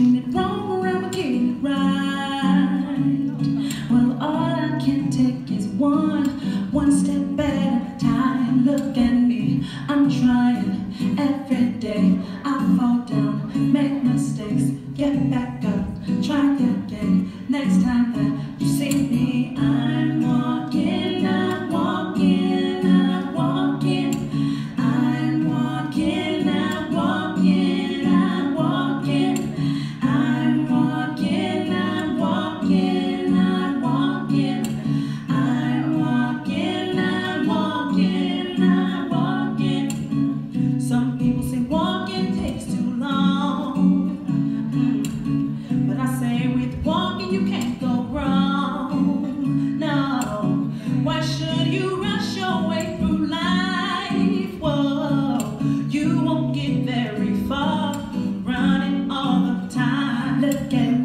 getting it wrong or am I getting it right? Well, all I can take is one.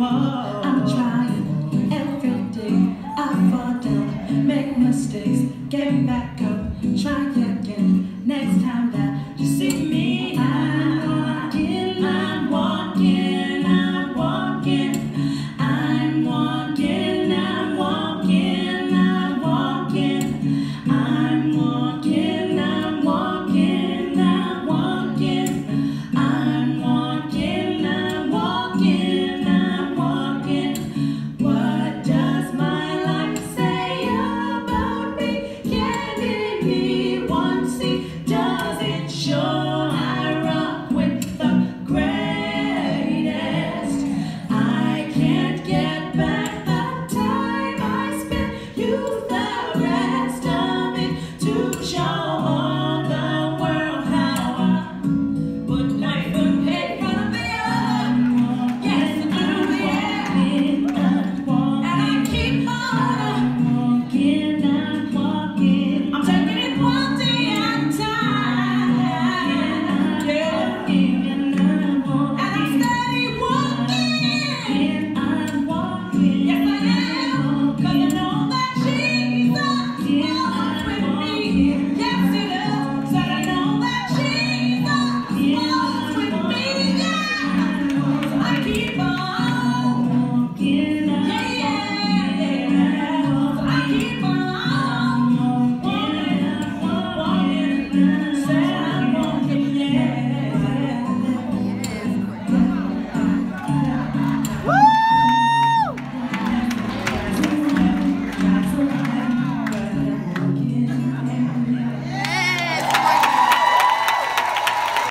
I'm trying every day. I fall down, make mistakes, get back up, try.